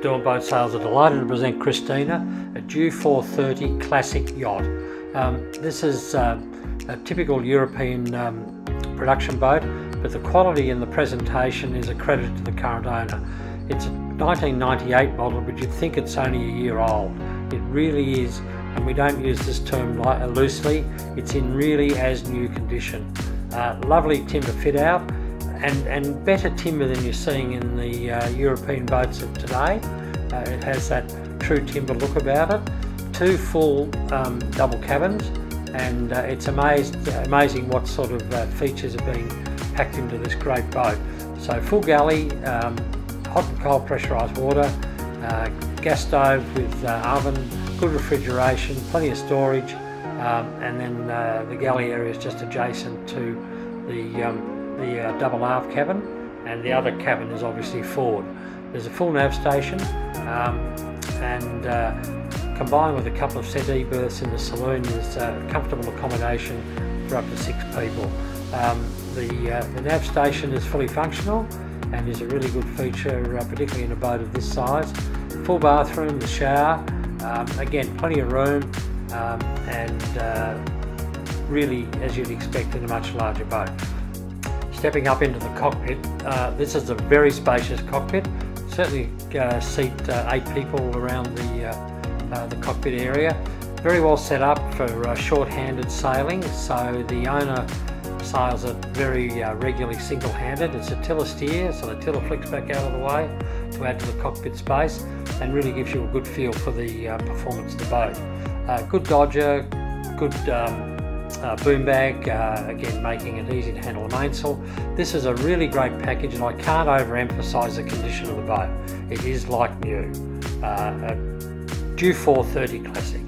Doing Boat Sales are delighted to present Christina, a Dufour 30 classic yacht. Um, this is uh, a typical European um, production boat, but the quality and the presentation is a credit to the current owner. It's a 1998 model, but you'd think it's only a year old. It really is, and we don't use this term loosely, it's in really as new condition. Uh, lovely timber fit out, and, and better timber than you're seeing in the uh, European boats of today. Uh, it has that true timber look about it. Two full um, double cabins and uh, it's amazed, amazing what sort of uh, features are being packed into this great boat. So full galley, um, hot and cold pressurised water, uh, gas stove with uh, oven, good refrigeration, plenty of storage um, and then the galley area is just adjacent to the um, the uh, double aft cabin and the other cabin is obviously forward. There's a full nav station um, and uh, combined with a couple of settee berths in the saloon is uh, comfortable accommodation for up to six people. Um, the, uh, the nav station is fully functional and is a really good feature, uh, particularly in a boat of this size. Full bathroom, the shower, um, again plenty of room um, and uh, really as you'd expect in a much larger boat. Stepping up into the cockpit, uh, this is a very spacious cockpit. Certainly uh, seat uh, eight people around the, uh, uh, the cockpit area. Very well set up for uh, short-handed sailing, so the owner sails it very regularly single-handed. It's a tiller steer, so the tiller flicks back out of the way to add to the cockpit space and really gives you a good feel for the performance of the boat. good dodger, good um, uh, boom bag, uh, again making it easy to handle the mainsail. This is a really great package and I can't overemphasize the condition of the boat. It is like new. Uh, a Dufour 30 Classic.